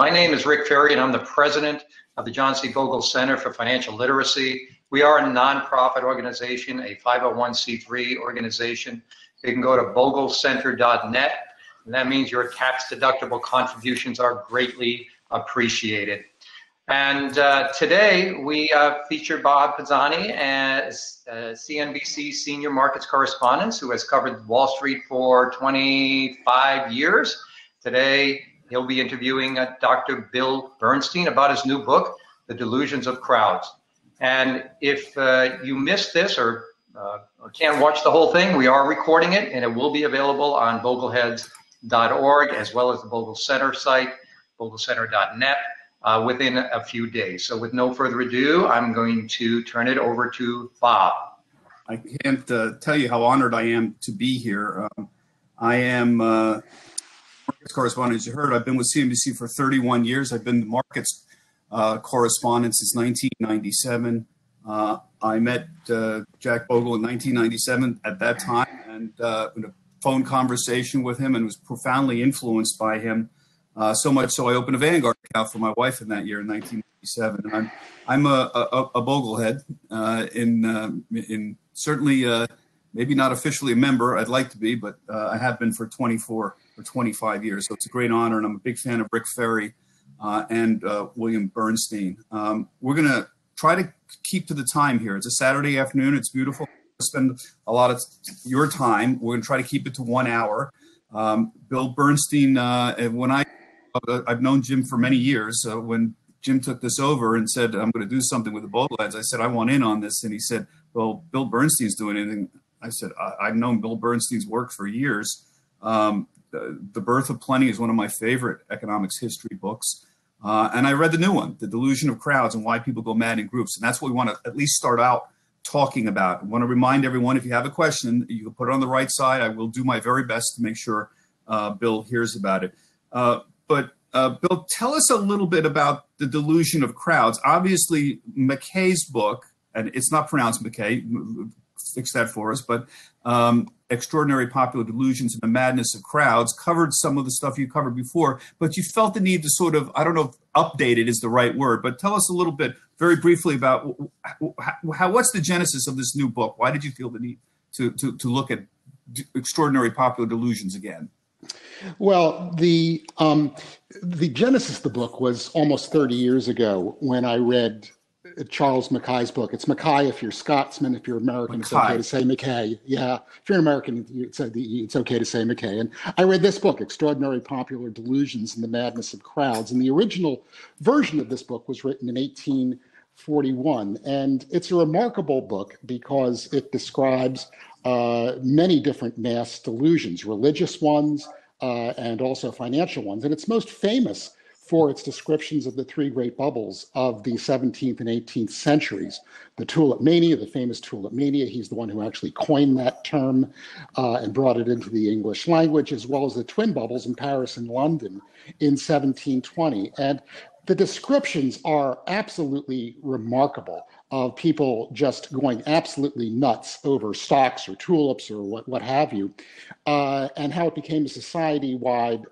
My name is Rick Ferri, and I'm the president of the John C. Bogle Center for Financial Literacy. We are a nonprofit organization, a 501c3 organization. You can go to boglecenter.net, and that means your tax deductible contributions are greatly appreciated. And uh, today we uh, feature Bob Pisani as uh, CNBC senior markets correspondent who has covered Wall Street for 25 years. Today He'll be interviewing uh, Dr. Bill Bernstein about his new book, The Delusions of Crowds. And if uh, you missed this or, uh, or can't watch the whole thing, we are recording it and it will be available on bogleheads.org as well as the Bogle Center site, boglecenter.net, uh, within a few days. So, with no further ado, I'm going to turn it over to Bob. I can't uh, tell you how honored I am to be here. Um, I am uh, correspondent, as you heard, I've been with CNBC for 31 years. I've been the markets uh, correspondent since 1997. Uh, I met uh, Jack Bogle in 1997 at that time and uh, in a phone conversation with him and was profoundly influenced by him. Uh, so much so I opened a Vanguard account for my wife in that year in 1997. And I'm, I'm a, a, a Boglehead uh, in, in certainly maybe not officially a member. I'd like to be, but I have been for 24 for 25 years. So it's a great honor, and I'm a big fan of Rick Ferri uh, and uh, William Bernstein. Um, we're going to try to keep to the time here. It's a Saturday afternoon. It's beautiful. Spend a lot of your time. We're going to try to keep it to one hour. Um, Bill Bernstein, uh, when I I've known Jim for many years. So when Jim took this over and said, I'm going to do something with the Bogleheads, I said, I want in on this. And he said, Well, Bill Bernstein's doing anything. I said, I- have known Bill Bernstein's work for years. Um, the Birth of Plenty is one of my favorite economics history books. Uh, and I read the new one, The Delusion of Crowds and Why People Go Mad in Groups. And that's what we want to at least start out talking about. I want to remind everyone if you have a question, you can put it on the right side. I will do my very best to make sure uh, Bill hears about it. Uh, but uh, Bill, tell us a little bit about The Delusion of Crowds. Obviously, Mackay's book, and it's not pronounced McKay, fix that for us, but um, extraordinary popular delusions and the madness of crowds covered some of the stuff you covered before but you felt the need to sort of i don't know if update it is the right word but tell us a little bit very briefly about how, what's the genesis of this new book? Why did you feel the need to to, to look at extraordinary popular delusions again? Well, the um, the genesis of the book was almost 30 years ago when I read Charles Mackay's book. It's Mackay if you're Scotsman. If you're American, Mackay. it's okay to say Mackay. Yeah, if you're an American, it's, it's okay to say Mackay. And I read this book, Extraordinary Popular Delusions and the Madness of Crowds. And the original version of this book was written in 1841. And it's a remarkable book because it describes uh, many different mass delusions, religious ones, uh, and also financial ones. And it's most famous for its descriptions of the three great bubbles of the 17th and 18th centuries. The tulip mania, the famous tulip mania, he's the one who actually coined that term uh, and brought it into the English language, as well as the twin bubbles in Paris and London in 1720. And the descriptions are absolutely remarkable of people just going absolutely nuts over stocks or tulips or what, what have you, uh, and how it became a society wide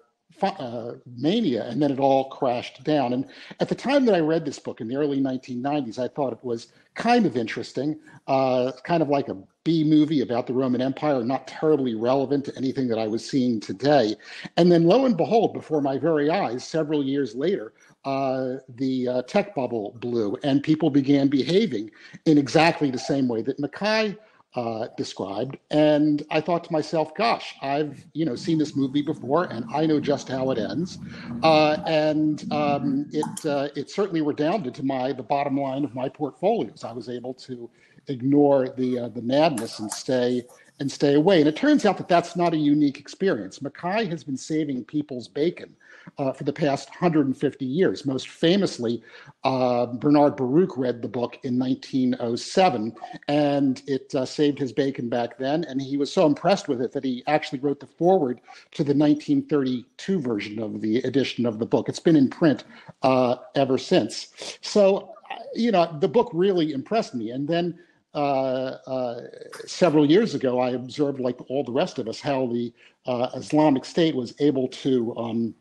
uh, mania, and then it all crashed down. And at the time that I read this book in the early 1990s, I thought it was kind of interesting, uh, kind of like a B movie about the Roman Empire, not terribly relevant to anything that I was seeing today. And then, lo and behold, before my very eyes, several years later, uh, the uh, tech bubble blew, and people began behaving in exactly the same way that Mackay uh, described. And I thought to myself, gosh, I've you know seen this movie before, and I know just how it ends. Uh, and um, it uh, it certainly redounded to my the bottom line of my portfolios. I was able to ignore the uh, the madness and stay and stay away. And it turns out that that's not a unique experience. Mackay has been saving people's bacon uh, for the past 150 years. Most famously, uh, Bernard Baruch read the book in 1907, and it uh, saved his bacon back then. And he was so impressed with it that he actually wrote the foreword to the 1932 version of the edition of the book. It's been in print uh, ever since. So, you know, the book really impressed me. And then uh, uh, several years ago, I observed, like all the rest of us, how the uh, Islamic State was able to um,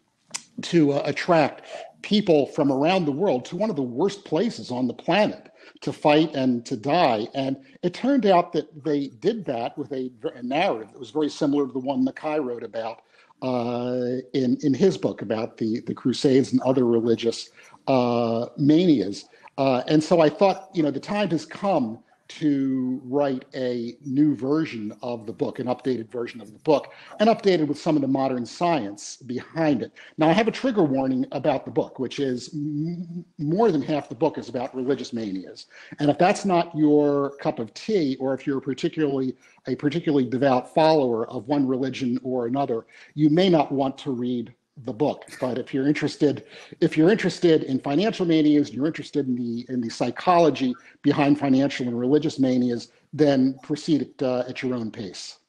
to uh, attract people from around the world to one of the worst places on the planet to fight and to die. And it turned out that they did that with a, a narrative that was very similar to the one Mackay wrote about uh, in in his book about the the Crusades and other religious uh, manias. Uh, and so I thought, you know, the time has come to write a new version of the book, an updated version of the book, and updated with some of the modern science behind it. Now, I have a trigger warning about the book, which is m- more than half the book is about religious manias. And if that's not your cup of tea, or if you're particularly a particularly devout follower of one religion or another, you may not want to read the book. But if you're interested, if you're interested in financial manias, you're interested in the in the psychology behind financial and religious manias, then proceed at, uh, at your own pace.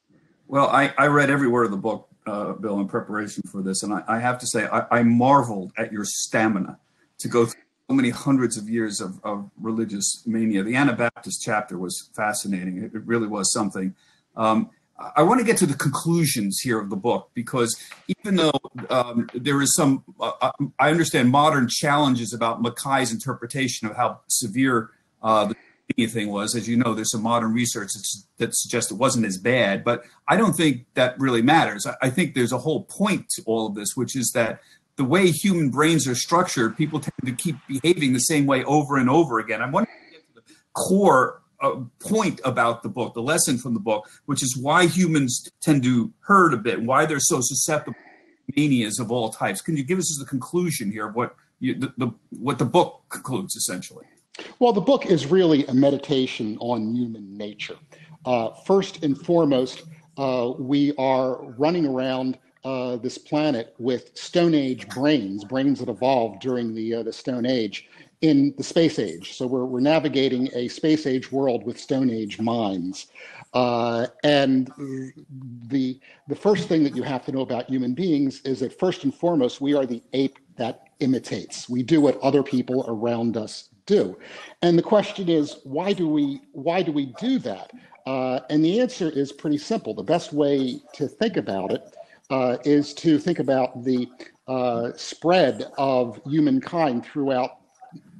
Well, I, I read every word of the book, uh, Bill, in preparation for this, and I, I have to say I, I, marveled at your stamina to go through so many hundreds of years of, of religious mania. The Anabaptist chapter was fascinating. It, it really was something. Um, I want to get to the conclusions here of the book because even though um, there is some, uh, uh I understand modern challenges about Mackay's interpretation of how severe uh, the thing was. As you know, there's some modern research that suggests it wasn't as bad, but I don't think that really matters. I think there's a whole point to all of this, which is that the way human brains are structured, people tend to keep behaving the same way over and over again. I'm wondering if the core a point about the book, the lesson from the book, which is why humans tend to hurt a bit, why they're so susceptible to manias of all types. Can you give us the conclusion here of what you, the, the, what the book concludes essentially? Well, the book is really a meditation on human nature. Uh, first and foremost, uh, we are running around uh, this planet with Stone Age brains, brains that evolved during the uh, the Stone Age, in the space age. So we're, we're navigating a space age world with Stone Age minds. Uh, and the, the first thing that you have to know about human beings is that first and foremost, we are the ape that imitates. We do what other people around us do. And the question is, why do we, why do we do that? Uh, and the answer is pretty simple. The best way to think about it uh, is to think about the uh, spread of humankind throughout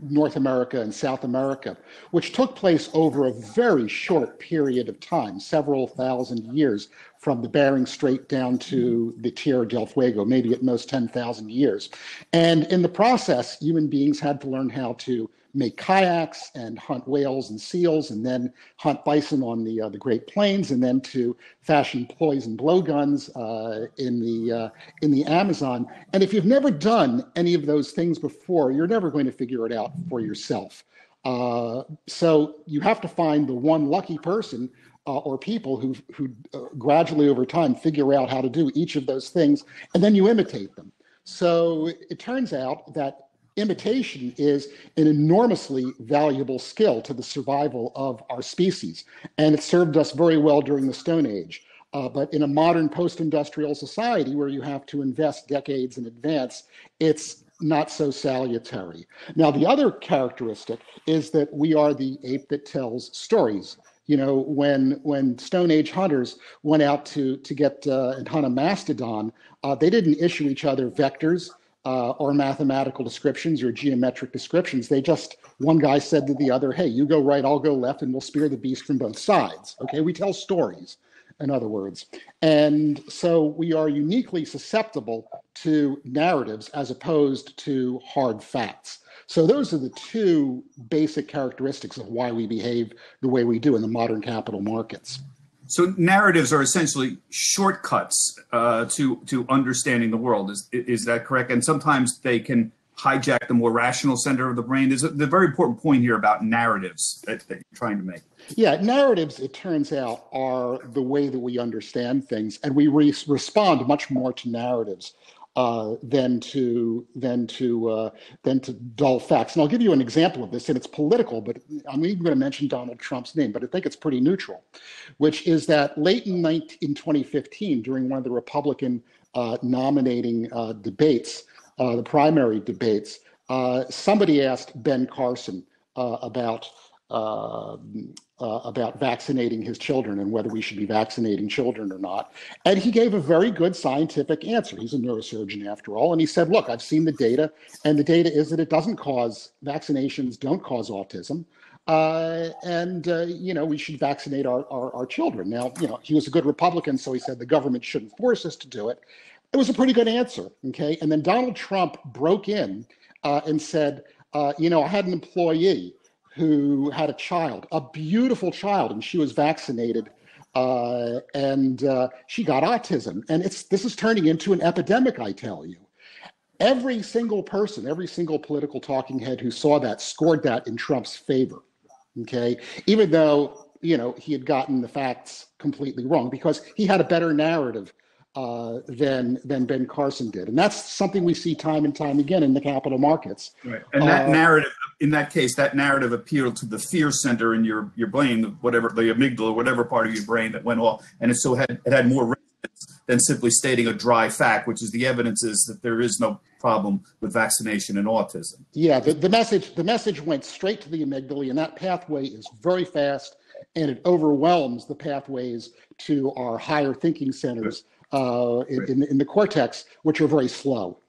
North America and South America, which took place over a very short period of time, several thousand years, from the Bering Strait down to the Tierra del Fuego, maybe at most 10,000 years. And in the process, human beings had to learn how to make kayaks and hunt whales and seals, and then hunt bison on the uh, the Great Plains, and then to fashion poison blowguns uh, in the uh, in the Amazon. And if you've never done any of those things before, you're never going to figure it out for yourself. Uh, so you have to find the one lucky person uh, or people who who uh, gradually over time figure out how to do each of those things, and then you imitate them. So it turns out that imitation is an enormously valuable skill to the survival of our species. And it served us very well during the Stone Age. Uh, but in a modern post industrial society where you have to invest decades in advance, it's not so salutary. Now, the other characteristic is that we are the ape that tells stories. You know, when when Stone Age hunters went out to to get uh, and hunt a mastodon, uh, they didn't issue each other vectors uh, or mathematical descriptions or geometric descriptions. They just, one guy said to the other, hey, you go right, I'll go left, and we'll spear the beast from both sides. Okay, we tell stories, in other words. And so we are uniquely susceptible to narratives as opposed to hard facts. So those are the two basic characteristics of why we behave the way we do in the modern capital markets. So narratives are essentially shortcuts uh, to to understanding the world. Is is that correct? And sometimes they can hijack the more rational center of the brain. There's a the very important point here about narratives that, that you're trying to make. Yeah, narratives. It turns out are the way that we understand things, and we re- respond much more to narratives uh, than to than to uh, than to dull facts. And I'll give you an example of this, and it's political, but I'm even going to mention Donald Trump's name, but I think it's pretty neutral, which is that late in 19, in 2015, during one of the Republican uh, nominating uh, debates, uh, the primary debates, somebody asked Ben Carson about uh, about vaccinating his children and whether we should be vaccinating children or not. And he gave a very good scientific answer. He's a neurosurgeon after all. And he said, look, I've seen the data, and the data is that it doesn't cause, vaccinations don't cause autism. Uh, and, uh, you know, we should vaccinate our, our, our children. Now, you know, he was a good Republican, so he said the government shouldn't force us to do it. It was a pretty good answer. Okay. And then Donald Trump broke in uh, and said, uh, you know, I had an employee who had a child, a beautiful child, and she was vaccinated. Uh, and uh, she got autism, and it's this is turning into an epidemic. I tell you, every single person, every single political talking head who saw that scored that in Trump's favor. Okay, even though you know he had gotten the facts completely wrong because he had a better narrative uh, than than Ben Carson did, and that's something we see time and time again in the capital markets. Right, and that uh, narrative, in that case, that narrative appealed to the fear center in your your brain, whatever the amygdala, whatever part of your brain that went off, and it so had it had more resonance than simply stating a dry fact, which is the evidence is that there is no problem with vaccination and autism. Yeah, the, the message the message went straight to the amygdala, and that pathway is very fast, and it overwhelms the pathways to our higher thinking centers uh, in, in the cortex, which are very slow.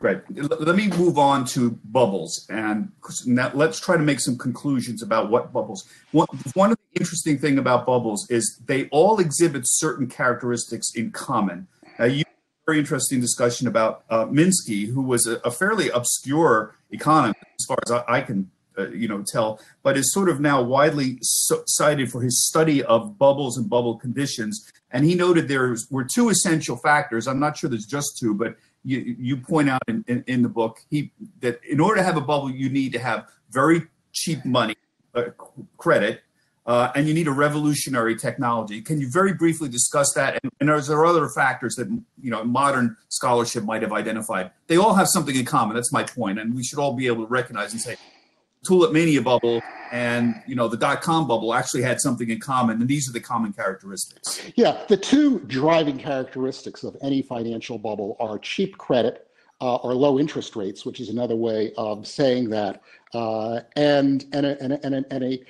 Great. Let me move on to bubbles, and now let's try to make some conclusions about what bubbles. One, one of the interesting thing about bubbles is they all exhibit certain characteristics in common. Uh, you very interesting discussion about uh, Minsky, who was a, a, fairly obscure economist, as far as I, I can uh, you know tell, but is sort of now widely so cited for his study of bubbles and bubble conditions. And he noted there were two essential factors. I'm not sure there's just two, but you, you point out in, in, in the book he, that in order to have a bubble, you need to have very cheap money, uh, credit, uh, and you need a revolutionary technology. Can you very briefly discuss that? And, and are there other factors that you know modern scholarship might have identified? They all have something in common. That's my point, and we should all be able to recognize and say tulip mania bubble and you know the dot com bubble actually had something in common and these are the common characteristics yeah the two driving characteristics of any financial bubble are cheap credit uh, or low interest rates which is another way of saying that uh, and and a, and a, and a, and a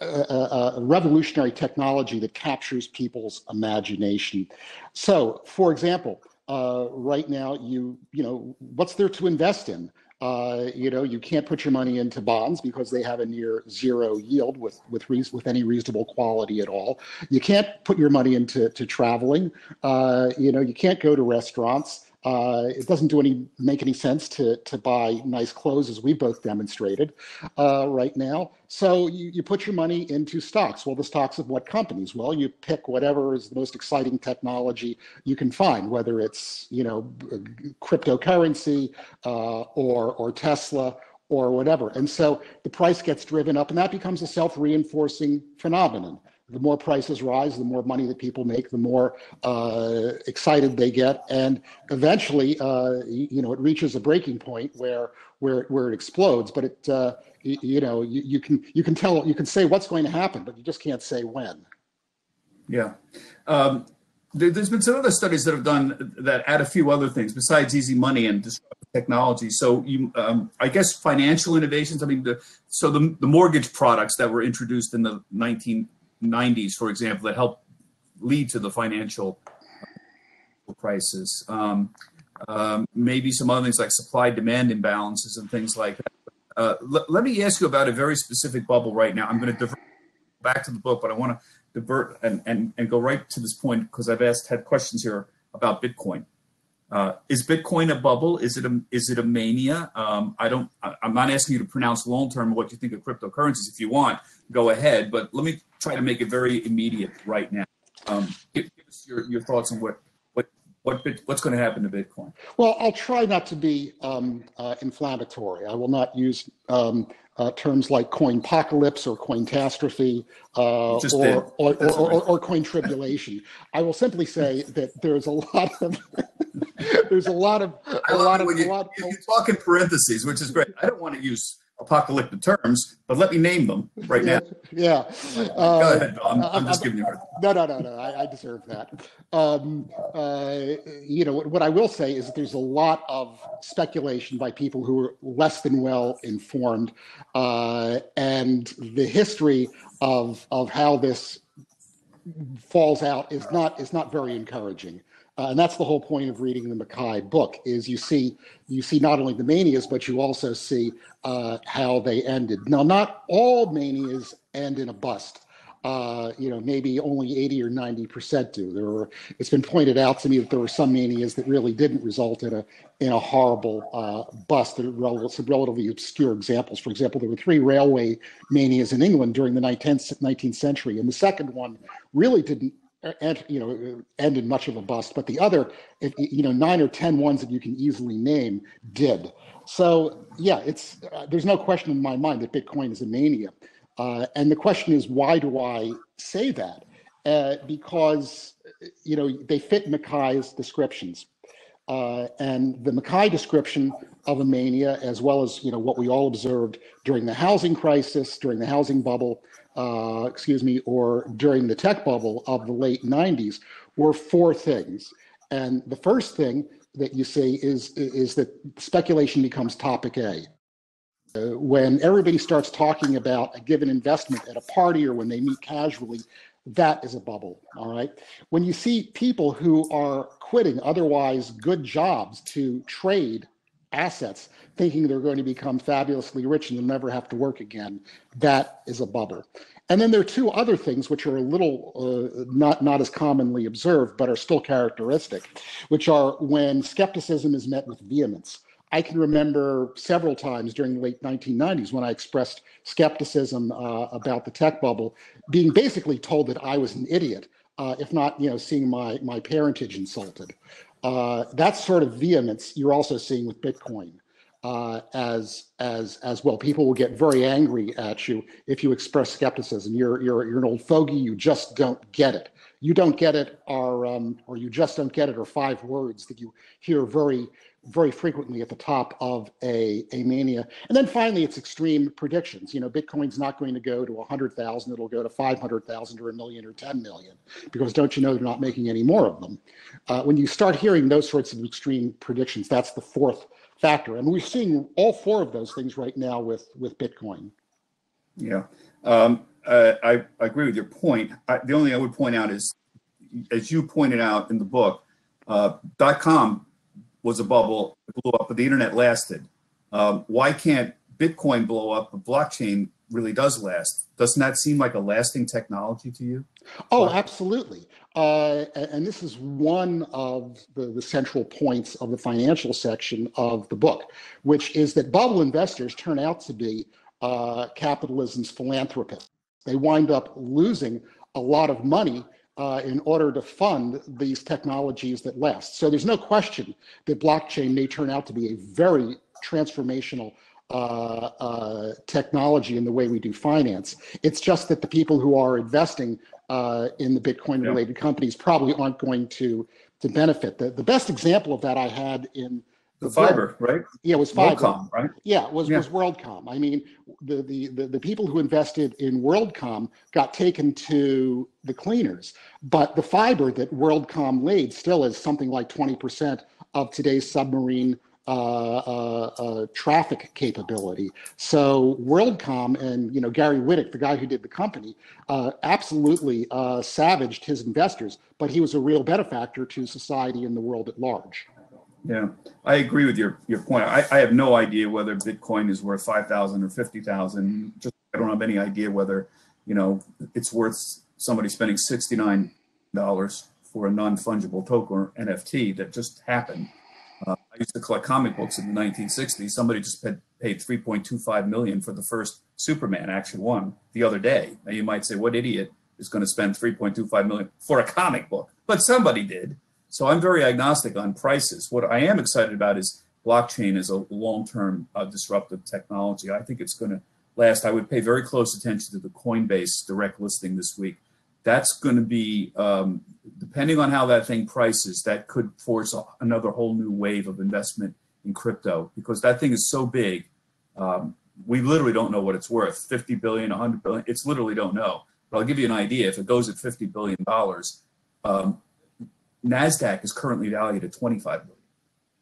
a, revolutionary technology that captures people's imagination. So, for example, uh, right now, you you know what's there to invest in? Uh, you know, you can't put your money into bonds because they have a near zero yield with with with any reasonable quality at all. You can't put your money into to traveling. Uh, you know, you can't go to restaurants. Uh, it doesn't do any make any sense to to buy nice clothes as we both demonstrated uh, right now. So you, you put your money into stocks. Well, the stocks of what companies? Well, you pick whatever is the most exciting technology you can find, whether it's you know cryptocurrency uh, or or Tesla or whatever. And so the price gets driven up, and that becomes a self reinforcing phenomenon the more prices rise, the more money that people make, the more uh, excited they get, and eventually, uh, you know, it reaches a breaking point where where where it explodes. But it, uh, you, you, know, you, you can you can tell you can say what's going to happen, but you just can't say when. Yeah. Um, there, has been some other studies that have done that add a few other things besides easy money and disruptive technology. So you, um, I guess, financial innovations. I mean, the, so the, the mortgage products that were introduced in the 19 90s, for example, that helped lead to the financial crisis. Um, um, maybe some other things like supply demand imbalances and things like that. Uh, l- let me ask you about a very specific bubble right now. I'm going to divert back to the book, but I want to divert and, and, and go right to this point because I've asked had questions here about Bitcoin. Uh, is Bitcoin a bubble? Is it a is it a mania? Um, I don't. I, am not asking you to pronounce long term what you think of cryptocurrencies. If you want, go ahead. But let me try to make it very immediate right now. Um, give, give, us your, your thoughts on what what what what's going to happen to Bitcoin. Well, I'll try not to be um, uh, inflammatory. I will not use um, uh, terms like coin apocalypse or cointastrophe uh, or, or, or, or, or, coin tribulation. I will simply say that there's a lot of there's a lot of a lot of you, lot, you talk in parentheses, which is great. I don't want to use apocalyptic terms, but let me name them right now. Yeah. Uh, Go ahead, I'm, I'm just giving you. No, no, no, no. I, I deserve that. Um, uh, you know, what, what I will say is that there's a lot of speculation by people who are less than well informed, uh, and the history of of how this falls out is not is not very encouraging. Uh, and that's the whole point of reading the Mackay book is you see you see not only the manias but you also see uh, how they ended. Now, not all manias end in a bust. Uh, you know, maybe only 80 or 90 percent do. There were. It's been pointed out to me that there were some manias that really didn't result in a in a horrible uh, bust. There are some relatively obscure examples. For example, there were three railway manias in England during the 19th, 19th century, and the second one really didn't and you know ended much of a bust but the other you know nine or ten ones that you can easily name did. So yeah it's uh, there's no question in my mind that bitcoin is a mania. Uh, and the question is why do i say that? Uh, because you know they fit Mackay's descriptions. Uh, and the Mackay description of a mania as well as you know what we all observed during the housing crisis during the housing bubble uh, excuse me, or during the tech bubble of the late 90s were four things. And the first thing that you see is, is that speculation becomes topic A. Uh, when everybody starts talking about a given investment at a party or when they meet casually, that is a bubble. All right. When you see people who are quitting otherwise good jobs to trade assets, thinking they're going to become fabulously rich and they'll never have to work again. That is a bubble. And then there are two other things which are a little uh, not not as commonly observed, but are still characteristic, which are when skepticism is met with vehemence. I can remember several times during the late 1990s when I expressed skepticism uh, about the tech bubble, being basically told that I was an idiot, uh, if not, you know, seeing my my parentage insulted. Uh, that sort of vehemence you're also seeing with Bitcoin uh, as as as well. People will get very angry at you if you express skepticism. You're you're you're an old fogey. You just don't get it. You don't get it, or um, or you just don't get it, or five words that you hear very very frequently at the top of a, a mania. And then finally, it's extreme predictions. You know, Bitcoin's not going to go to 100,000, it'll go to 500,000 or a million or 10 million, because don't you know they're not making any more of them. Uh, when you start hearing those sorts of extreme predictions, that's the fourth factor. And we're seeing all four of those things right now with, with Bitcoin. Yeah. Um, I, I, agree with your point. I, the only I would point out is, as you pointed out in the book, uh, dot com was a bubble, it blew up, but the internet lasted. Um, why can't Bitcoin blow up, but blockchain really does last? Doesn't that seem like a lasting technology to you? Oh, absolutely. Uh, and this is one of the, the central points of the financial section of the book, which is that bubble investors turn out to be uh, capitalism's philanthropists. They wind up losing a lot of money uh, in order to fund these technologies that last. So there's no question that blockchain may turn out to be a very transformational uh, uh, technology in the way we do finance. It's just that the people who are investing uh, in the Bitcoin related yeah. companies probably aren't going to to benefit. The, the best example of that I had in the, fiber, right? Yeah, it was fiber. WorldCom, right? Yeah, it was yeah. was WorldCom. I mean, the, the the the people who invested in WorldCom got taken to the cleaners, but the fiber that WorldCom laid still is something like twenty percent of today's submarine uh, uh, uh, traffic capability. So WorldCom and you know Gary Winnick, the guy who did the company, uh, absolutely uh, savaged his investors, but he was a real benefactor to society and the world at large. Yeah, I agree with your your point. I, I have no idea whether Bitcoin is worth five thousand or fifty thousand. Just I don't have any idea whether you know it's worth somebody spending sixty nine dollars for a non fungible token or NFT that just happened. Uh, I used to collect comic books in the 1960s. Somebody just paid, paid 3.25 million for the first Superman Action One the other day. Now you might say, what idiot is going to spend 3.25 million for a comic book? But somebody did. So I'm very agnostic on prices. What I am excited about is blockchain as a long-term uh, disruptive technology. I think it's going to last. I would pay very close attention to the Coinbase direct listing this week that's going to be um, depending on how that thing prices that could force another whole new wave of investment in crypto because that thing is so big um, we literally don't know what it's worth 50 billion 100 billion it's literally don't know but i'll give you an idea if it goes at 50 billion dollars um, nasdaq is currently valued at 25 billion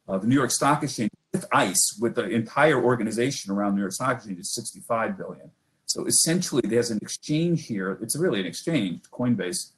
uh, the new york stock exchange with ice with the entire organization around new york stock exchange is 65 billion So essentially, there's an exchange here. It's really an exchange, Coinbase,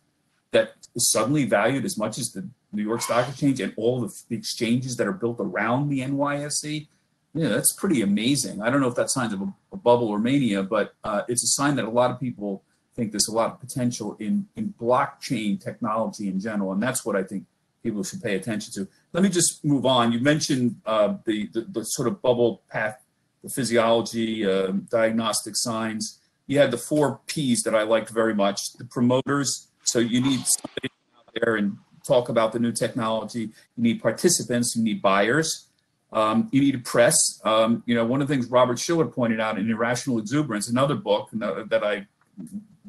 that is suddenly valued as much as the New York Stock Exchange and all of the exchanges that are built around the NYSE. Yeah, that's pretty amazing. I don't know if that's signs of a, a bubble or mania, but uh, it's a sign that a lot of people think there's a lot of potential in, in blockchain technology in general. And that's what I think people should pay attention to. Let me just move on. You mentioned uh, the, the, the, sort of bubble path, the physiology, uh, diagnostic signs. You had the four P's that I liked very much. The promoters, so you need somebody out there and talk about the new technology. You need participants, you need buyers. Um, you need a press. Um, you know, one of the things Robert Shiller pointed out in Irrational Exuberance, another book that I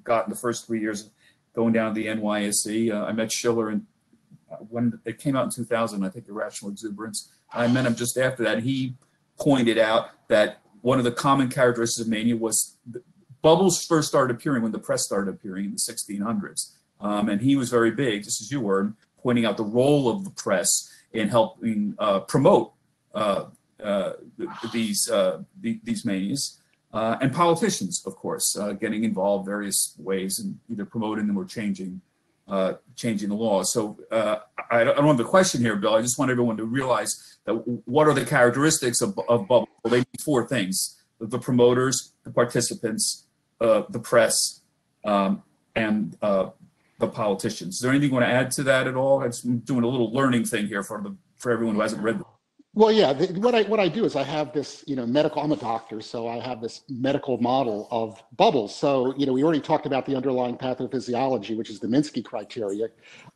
got in the first three years going down to the NYSE. Uh, I met Shiller in, uh, when it came out in 2000, I think, Irrational Exuberance. I met him just after that. He pointed out that one of the common characteristics of mania was bubbles first started appearing when the press started appearing in the 1600s. Um, and he was very big, just as you were, pointing out the role of the press in helping uh, promote uh, uh, these these manias, Uh, and politicians, of course, uh, getting involved various ways in either promoting them or changing uh, changing the law. So I, don't have the question here, Bill. I just want everyone to realize that what are the characteristics of, of bubble? Well, they need four things: the promoters, the participants, the press, um, and uh, the politicians. Is there anything you want to add to that at all? I'm doing a little learning thing here for the for everyone who hasn't read the well, yeah. The, what I what I do is I have this, you know, medical. I'm a doctor, so I have this medical model of bubbles. So, you know, we already talked about the underlying pathophysiology, which is the Minsky criteria.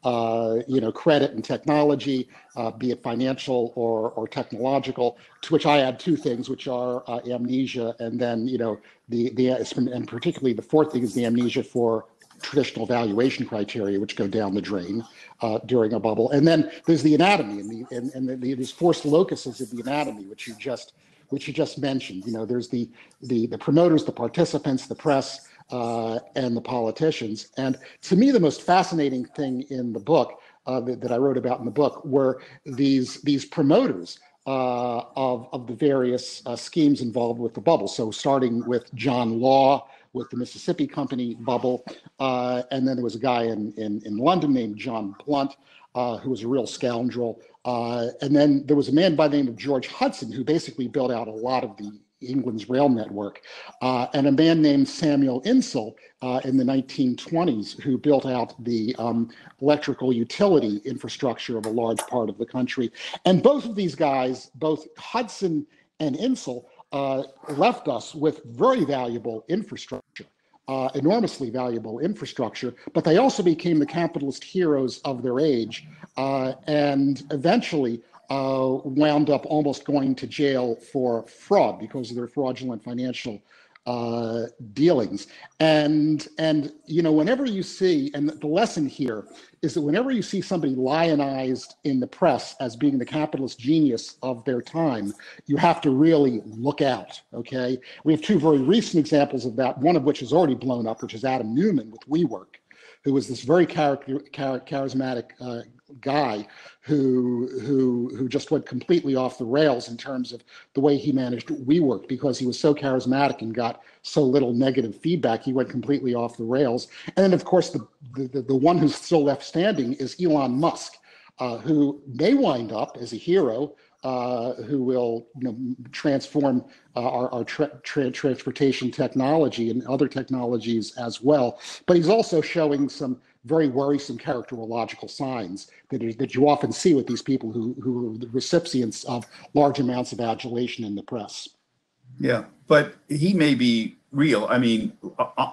Uh, you know, credit and technology, uh, be it financial or or technological. To which I add two things, which are uh, amnesia, and then you know the the and particularly the fourth thing is the amnesia for traditional valuation criteria, which go down the drain uh, during a bubble. And then there's the anatomy and the and, and the, these forced locuses of the anatomy, which you just which you just mentioned. You know, there's the the the promoters, the participants, the press, uh, and the politicians. And to me, the most fascinating thing in the book uh, that, that, I wrote about in the book were these these promoters. Uh, of, of the various uh, schemes involved with the bubble. So, starting with John Law, with the Mississippi Company bubble. Uh, and then there was a guy in, in, in London named John Blunt, uh, who was a real scoundrel. Uh, and then there was a man by the name of George Hudson, who basically built out a lot of the England's rail network, uh, and a man named Samuel Insull uh, in the 1920s, who built out the um, electrical utility infrastructure of a large part of the country. And both of these guys, both Hudson and Insull, uh, left us with very valuable infrastructure, uh, enormously valuable infrastructure, but they also became the capitalist heroes of their age uh, and eventually uh, wound up almost going to jail for fraud because of their fraudulent financial uh, dealings. And and you know, whenever you see, and the lesson here is that whenever you see somebody lionized in the press as being the capitalist genius of their time, you have to really look out. Okay, we have two very recent examples of that. One of which has already blown up, which is Adam Neumann with WeWork, who was this very char- char- charismatic uh, guy who who who just went completely off the rails in terms of the way he managed WeWork because he was so charismatic and got so little negative feedback. He went completely off the rails. And then, of course, the the, the one who's still left standing is Elon Musk, uh, who may wind up as a hero. Uh, who will you know, transform Uh, our, our tra- tra- transportation technology and other technologies as well. But he's also showing some very worrisome characterological signs that, is, that you often see with these people who, who are the recipients of large amounts of adulation in the press. Yeah, but he may be real. I mean,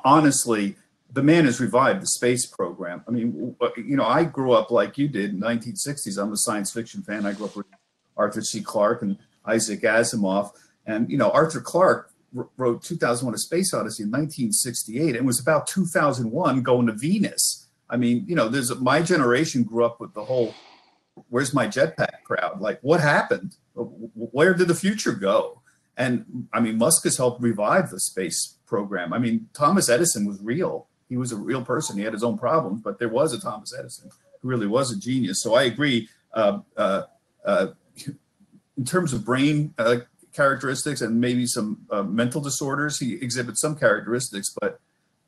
honestly, the man has revived the space program. I mean, uh, you know, I grew up like you did in the 1960s. I'm a science fiction fan. I grew up with Arthur C. Clarke and Isaac Asimov. And, you know, Arthur Clarke wrote 2001 A Space Odyssey in 1968 and was about 2001 going to Venus I mean, you know, there's my generation grew up with the whole "Where's my jetpack?" crowd. Like, what happened? Where did the future go? And I mean, Musk has helped revive the space program. I mean, Thomas Edison was real. He was a real person. He had his own problems, but there was a Thomas Edison who really was a genius. So I agree. Uh, uh, uh, in terms of brain uh, characteristics and maybe some uh, mental disorders. He exhibits some characteristics, but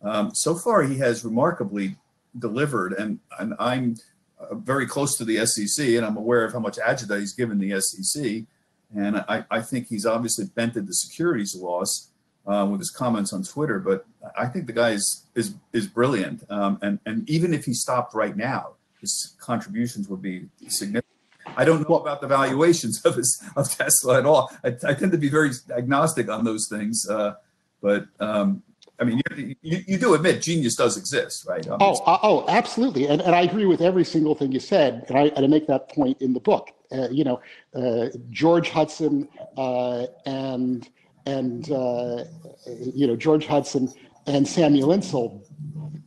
um, so far he has remarkably delivered. And, and I'm uh, very close to the SEC, and I'm aware of how much agita he's given the SEC. And I, I think he's obviously bented the securities laws uh, with his comments on Twitter. But I think the guy is is, is brilliant. Um, and and even if he stopped right now, his contributions would be significant. I don't know about the valuations of his of Tesla at all. I, I tend to be very agnostic on those things, uh, but um, I mean, you, you, you, do admit genius does exist, right? Oh, uh, oh, absolutely, and, and I agree with every single thing you said, and I, and I make that point in the book. Uh, you know, uh, George Hudson uh, and and uh, you know George Hudson and Samuel Insull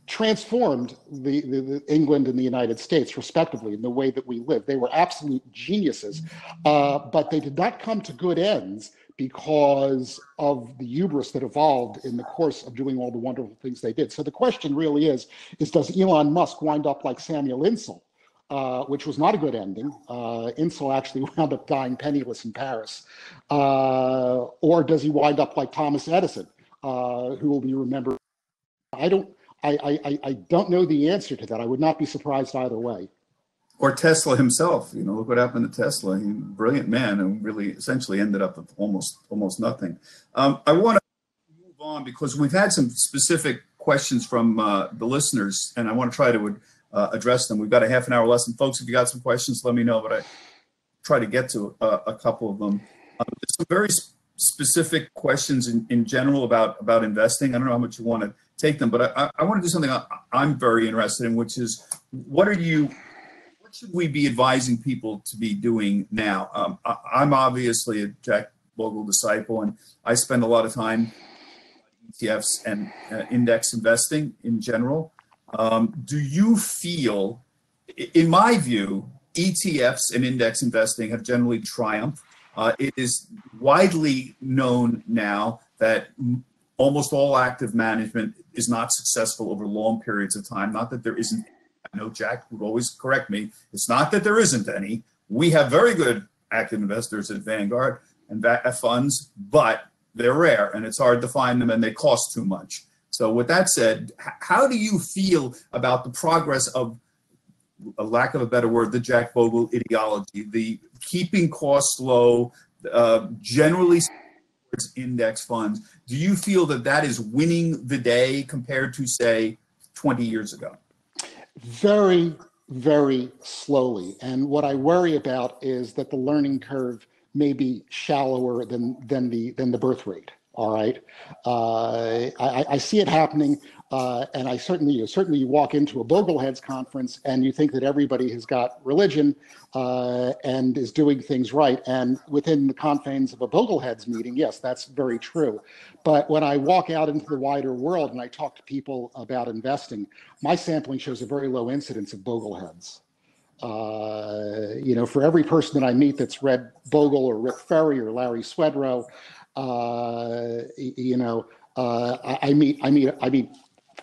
transformed the, the, the, England and the United States, respectively, in the way that we live. They were absolute geniuses, uh, but they did not come to good ends because of the hubris that evolved in the course of doing all the wonderful things they did. So the question really is: is does Elon Musk wind up like Samuel Insull? Uh, which was not a good ending. Uh, Insull actually wound up dying penniless in Paris. Uh, or does he wind up like Thomas Edison, uh, who will be remembered? I don't. I, I, I don't know the answer to that. I would not be surprised either way. Or Tesla himself. You know, look what happened to Tesla. He's a brilliant man and really essentially ended up with almost almost nothing. Um, I want to move on because we've had some specific questions from uh, the listeners, and I want to try to uh, address them. We've got a half an hour lesson, folks. If you got some questions, let me know. But I try to get to uh, a couple of them. Um, some very specific questions in, in general about about investing. I don't know how much you want to take them, but I, I want to do something I, I'm very interested in, which is what are you, what should we be advising people to be doing now? Um, I, I'm obviously a Jack Bogle disciple, and I spend a lot of time ETFs and uh, index investing in general. Um, do you feel, in my view, ETFs and index investing have generally triumphed? Uh, it is widely known now that almost all active management is not successful over long periods of time. Not that there isn't, I know Jack would always correct me. It's not that there isn't any. We have very good active investors at Vanguard and funds, but they're rare and it's hard to find them and they cost too much. So with that said, how do you feel about the progress of a lack of a better word, the Jack Bogle ideology, the keeping costs low, uh, generally index funds. Do you feel that that is winning the day compared to, say, 20 years ago? Very, very slowly. And what I worry about is that the learning curve may be shallower than, than, the, than the birth rate. All right. Uh, I, I, see it happening uh, and I certainly, you certainly you walk into a Bogleheads conference and you think that everybody has got religion uh, and is doing things right. And within the confines of a Bogleheads meeting, yes, that's very true. But when I walk out into the wider world and I talk to people about investing, my sampling shows a very low incidence of Bogleheads. Uh, you know, for every person that I meet that's read Bogle or Rick Ferri or Larry Swedroe, uh, you know, uh, I, I meet I meet I meet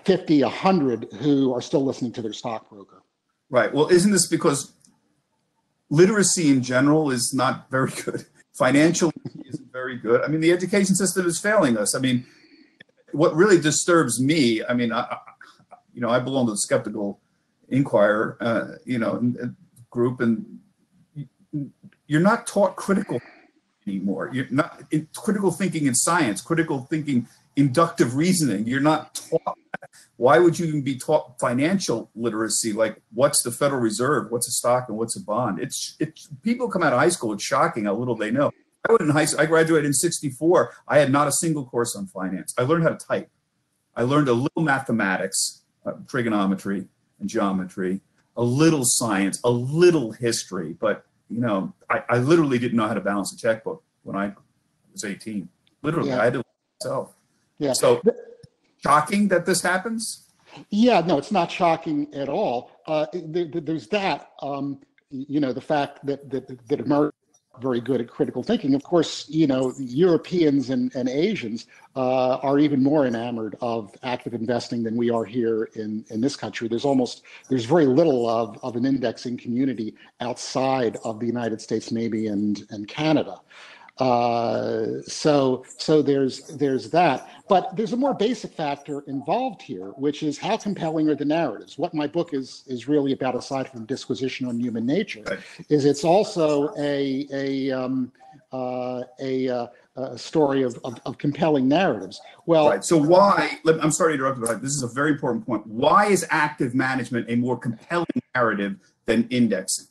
50, 100 who are still listening to their stockbroker. Right. Well, isn't this because literacy in general is not very good? Financial isn't very good. I mean, the education system is failing us. I mean, what really disturbs me, I mean, I, you know, I belong to the skeptical inquirer, uh, you know, group, and you're not taught critical anymore. You're not critical thinking in science, critical thinking inductive reasoning. You're not taught. Why would you even be taught financial literacy? Like, what's the Federal Reserve? What's a stock and what's a bond? It's it's people come out of high school. It's shocking how little they know. I went in high school. I graduated in '64. I had not a single course on finance. I learned how to type. I learned a little mathematics, uh, trigonometry, and geometry, a little science, a little history. But you know, I, I literally didn't know how to balance a checkbook when I was 18. Literally, yeah. I had to myself. Yeah. So shocking that this happens? Yeah, no, it's not shocking at all. Uh, there's that, um, you know, the fact that that, that America very good at critical thinking. Of course, you know, Europeans and, and Asians uh, are even more enamored of active investing than we are here in, in this country. There's almost, there's very little of, of an indexing community outside of the United States, maybe, and, and Canada. Uh, so so there's there's that, but there's a more basic factor involved here, which is how compelling are the narratives. What my book is is really about, aside from disquisition on human nature, Right. is it's also a a um, uh, a, uh, a story of, of, of compelling narratives. Well, Right. So why? let- I'm sorry to interrupt, but this is a very important point. Why is active management a more compelling narrative than indexing?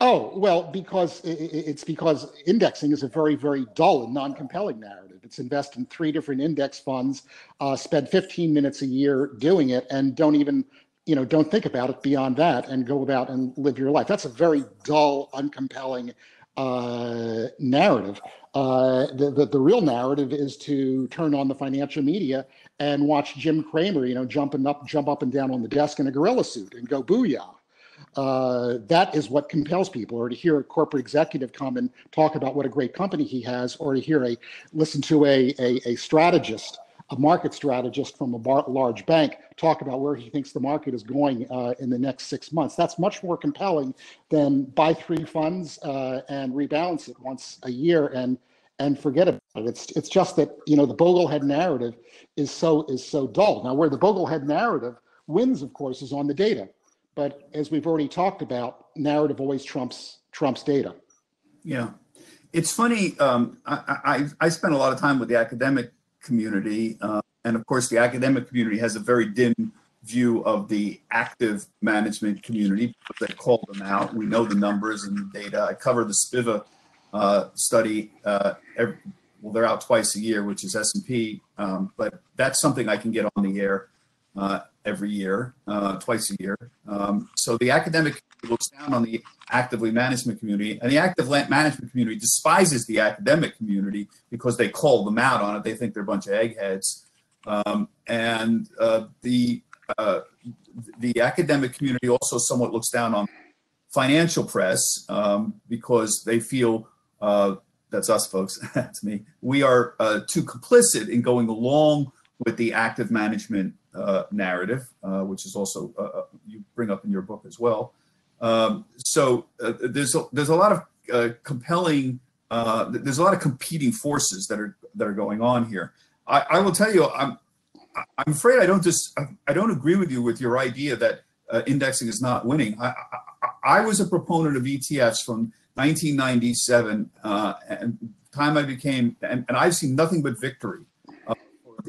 Oh, well, because it's because indexing is a very, very dull and non-compelling narrative. It's invest in three different index funds, uh, spend 15 minutes a year doing it, and don't even, you know, don't think about it beyond that, and go about and live your life. That's a very dull, uncompelling uh, narrative. Uh, the, the the real narrative is to turn on the financial media and watch Jim Cramer, you know, jumping up, jump up and down on the desk in a gorilla suit and go booyah uh, that is what compels people, or to hear a corporate executive come and talk about what a great company he has, or to hear a listen to a a, a strategist, a market strategist from a bar, large bank talk about where he thinks the market is going uh, in the next six months. That's much more compelling than buy three funds uh, and rebalance it once a year and and forget about it. It's it's just that you know the Boglehead narrative is so is so dull. Now, where the Boglehead narrative wins, of course, is on the data. But as we've already talked about, narrative always trumps trumps data. Yeah, it's funny. Um, I, I I spent a lot of time with the academic community, uh, and of course, the academic community has a very dim view of the active management community. They call them out. We know the numbers and the data. I cover the Spiva uh, study. Uh, every, well, they're out twice a year, which is S and P. Um, but that's something I can get on the air every year, uh, twice a year. Um, so the academic looks down on the actively management community, and the active management community despises the academic community because they call them out on it. They think they're a bunch of eggheads, um, and uh, the uh, the academic community also somewhat looks down on financial press um, because they feel uh, that's us, folks. that's me. We are uh, too complicit in going along with the active management uh, narrative, uh, which is also uh, uh, you bring up in your book as well. Um, so uh, there's a, there's a lot of uh, compelling, there's a lot of competing forces that are that are going on here. I, I will tell you, I'm I'm afraid I don't just I don't agree with you with your idea that indexing is not winning. I, I, I was a proponent of ETFs from 1997, uh, and time I became, and, and I've seen nothing but victory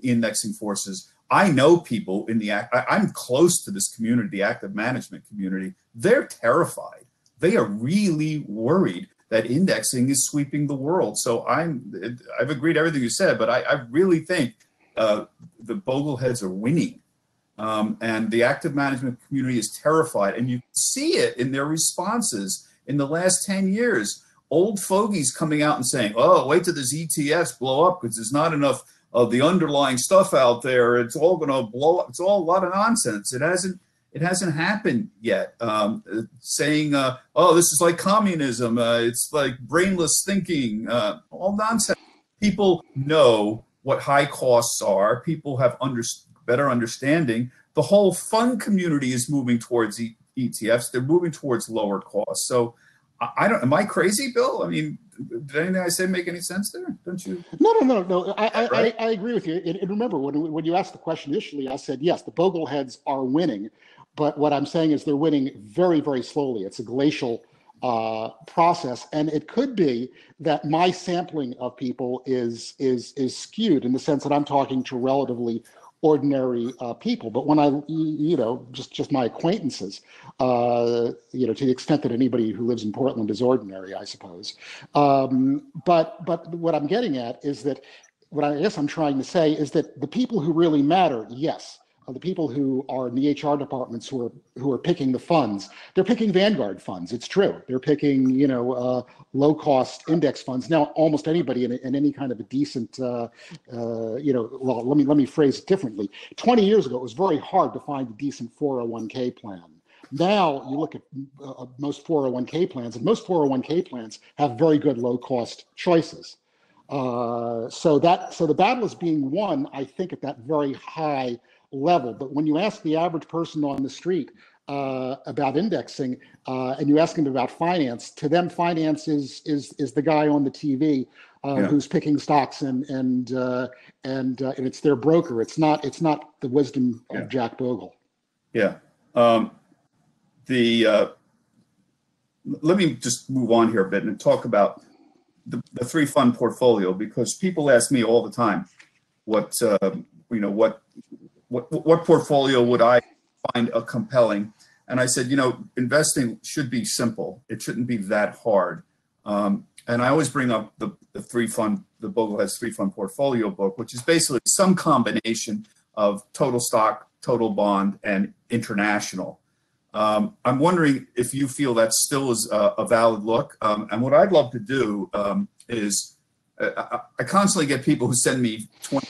indexing forces. I know people in the act. I'm close to this community, the active management community. They're terrified. They are really worried that indexing is sweeping the world. So I'm, I've agreed everything you said, but I, I really think uh, the bogleheads are winning. Um, and the active management community is terrified. And you see it in their responses in the last 10 years. Old fogies coming out and saying, oh, wait till these ETFs blow up because there's not enough of the underlying stuff out there. It's all going to blow up. It's all a lot of nonsense. It hasn't. It hasn't happened yet. Um, saying, uh, "Oh, this is like communism. Uh, it's like brainless thinking." Uh, all nonsense. People know what high costs are. People have under, better understanding. The whole fund community is moving towards e- ETFs. They're moving towards lower costs. So, I, I don't. Am I crazy, Bill? I mean, did anything I say make any sense there? Don't you? No, no, no, no. I, I, Right. I, I agree with you. And, and remember, when, when you asked the question initially, I said, yes, the Bogleheads are winning. But what I'm saying is they're winning very, very slowly. It's a glacial uh, process. And it could be that my sampling of people is, is, is skewed in the sense that I'm talking to relatively ordinary uh, people. But when I, you know, just, just my acquaintances, uh, you know, to the extent that anybody who lives in Portland is ordinary, I suppose. Um, but, but what I'm getting at is that what I guess I'm trying to say is that the people who really matter, yes, the people who are in the HR departments who are who are picking the funds. They're picking Vanguard funds. It's true. They're picking you know uh, low cost index funds. Now almost anybody in, in any kind of a decent uh, uh, you know well let me let me phrase it differently. Twenty years ago, it was very hard to find a decent 401k plan. Now you look at uh, most 401k plans, and most 401k plans have very good low cost choices. Uh, so that so the battle is being won, I think, at that very high level. But when you ask the average person on the street, uh, about indexing uh, and you ask them about finance, to them, finance is is is the guy on the TV uh, yeah. who's picking stocks and and uh, and uh, and it's their broker. It's not it's not the wisdom of Jack Bogle. Yeah. Um, the uh, let me just move on here a bit and talk about the, the three fund portfolio because people ask me all the time what you know what what what portfolio would I find a compelling and I said, you know, investing should be simple. It shouldn't be that hard. Um, and I always bring up the, the three fund, the Boglehead's three fund portfolio book, which is basically some combination of total stock, total bond, and international. Um, I'm wondering if you feel that still is a, a valid look. Um, and what I'd love to do um, is uh, I, I, constantly get people who send me 20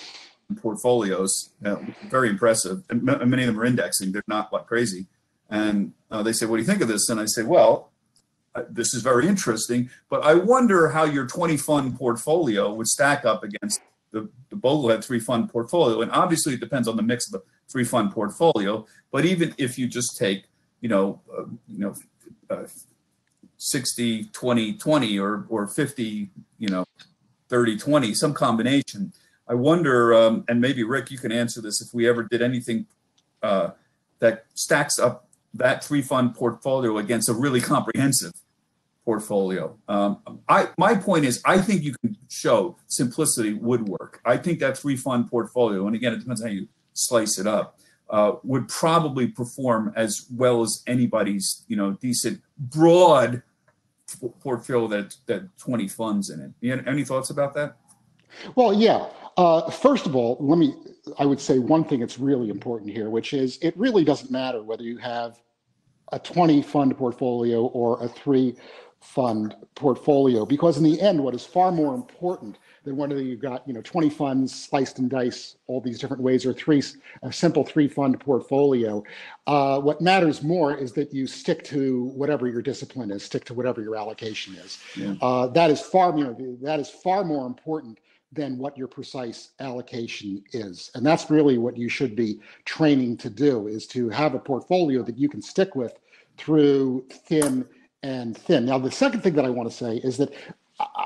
portfolios, uh, very impressive, and many of them are indexing. They're not like crazy. And uh, they say, what do you think of this? And I say, well, uh, this is very interesting, but I wonder how your 20 fund portfolio would stack up against the, the Boglehead three fund portfolio. And obviously it depends on the mix of the three fund portfolio. But even if you just take, you know, uh, you know, uh, 60, 20, 20 or, or 50, you know, 30, 20, some combination. I wonder, um, and maybe Rick, you can answer this if we ever did anything uh, that stacks up that three fund portfolio against a really comprehensive portfolio. Um, I my point is I think you can show simplicity would work. I think that three fund portfolio, and again it depends how you slice it up, uh, would probably perform as well as anybody's you know decent broad portfolio that that 20 funds in it. You any thoughts about that? Well, yeah. Uh, first of all, let me I would say one thing that's really important here, which is it really doesn't matter whether you have a 20 fund portfolio or a three fund portfolio, because in the end, what is far more important than whether you've got you know 20 funds sliced and dice all these different ways or three a simple three fund portfolio uh, what matters more is that you stick to whatever your discipline is stick to whatever your allocation is yeah. uh, that is far more that is far more important than what your precise allocation is. And that's really what you should be training to do is to have a portfolio that you can stick with through thin and thin. Now, the second thing that I want to say is that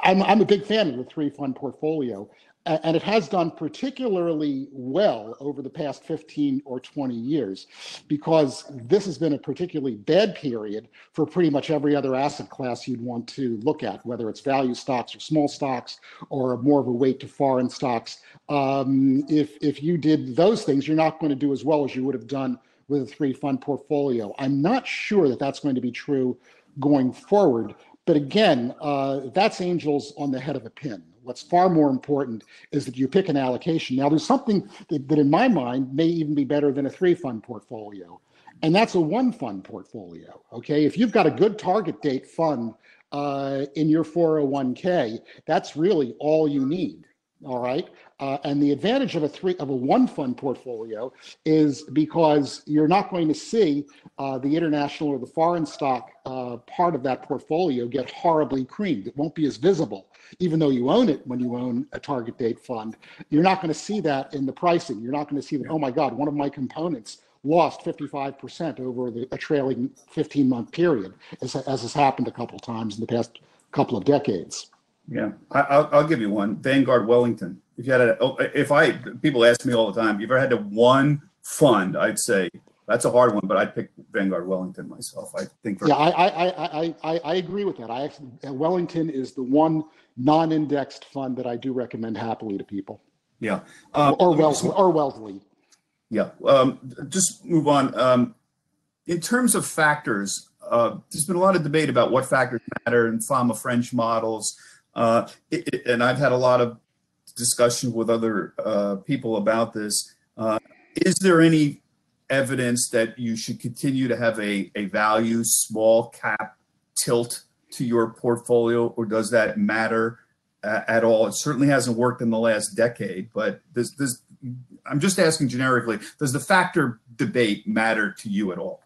I'm, I'm a big fan of the three fund portfolio and it has done particularly well over the past 15 or 20 years because this has been a particularly bad period for pretty much every other asset class you'd want to look at, whether it's value stocks or small stocks or more of a weight to foreign stocks. Um, if, if you did those things, you're not going to do as well as you would have done with a three fund portfolio. I'm not sure that that's going to be true going forward. But again, uh, that's angels on the head of a pin. What's far more important is that you pick an allocation. Now, there's something that, that in my mind may even be better than a three fund portfolio, and that's a one fund portfolio. Okay. If you've got a good target date fund uh, in your 401k, that's really all you need. All right. Uh, and the advantage of a three of a one fund portfolio is because you're not going to see uh, the international or the foreign stock uh, part of that portfolio get horribly creamed. It won't be as visible, even though you own it when you own a target date fund. You're not going to see that in the pricing. You're not going to see that. Oh my God, one of my components lost 55% over the, a trailing 15 month period, as, as has happened a couple times in the past couple of decades. Yeah, I, will I'll give you one. Vanguard Wellington. If you had a, oh, if I people ask me all the time, you ever had to one fund, I'd say that's a hard one, but I'd pick Vanguard Wellington myself. I think. For, yeah, I, I, I, I, I agree with that. I actually Wellington is the one non-indexed fund that I do recommend happily to people. Yeah, um, or Wells or Wellesley. Yeah, um, just move on. Um, in terms of factors, uh, there's been a lot of debate about what factors matter in Fama French models. Uh, it, it, and I've had a lot of discussion with other uh, people about this. Uh, is there any evidence that you should continue to have a, a value small cap tilt to your portfolio, or does that matter uh, at all? It certainly hasn't worked in the last decade, but this, this, I'm just asking generically, does the factor debate matter to you at all?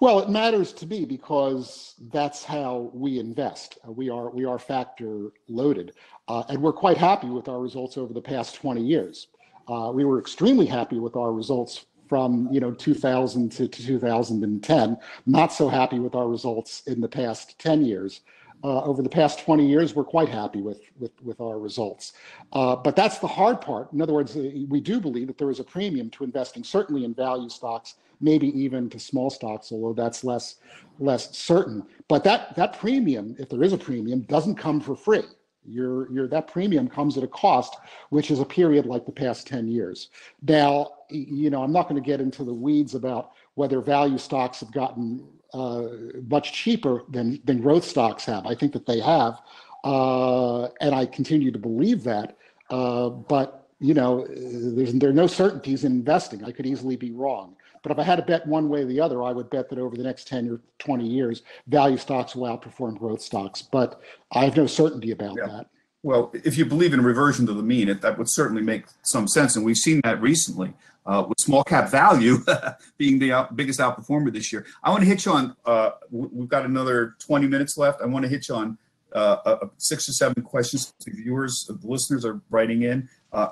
Well, it matters to me because that's how we invest. Uh, we are we are factor loaded, uh, and we're quite happy with our results over the past 20 years. Uh, we were extremely happy with our results from you know 2000 to, to 2010. Not so happy with our results in the past 10 years. Uh, over the past 20 years, we're quite happy with with, with our results. Uh, but that's the hard part. In other words, we do believe that there is a premium to investing, certainly in value stocks, maybe even to small stocks, although that's less less certain. But that that premium, if there is a premium, doesn't come for free. Your, your, that premium comes at a cost, which is a period like the past 10 years. Now, you know, I'm not going to get into the weeds about whether value stocks have gotten uh, much cheaper than, than growth stocks have. I think that they have. Uh, and I continue to believe that. Uh, but, you know, there's, there are no certainties in investing. I could easily be wrong. But if I had to bet one way or the other, I would bet that over the next 10 or 20 years, value stocks will outperform growth stocks. But I have no certainty about yeah. that. Well, if you believe in reversion to the mean, it, that would certainly make some sense. And we've seen that recently uh, with small cap value being the out, biggest outperformer this year. I want to hit you on, uh, we've got another 20 minutes left. I want to hit you on uh, six or seven questions the viewers, the listeners are writing in. Uh,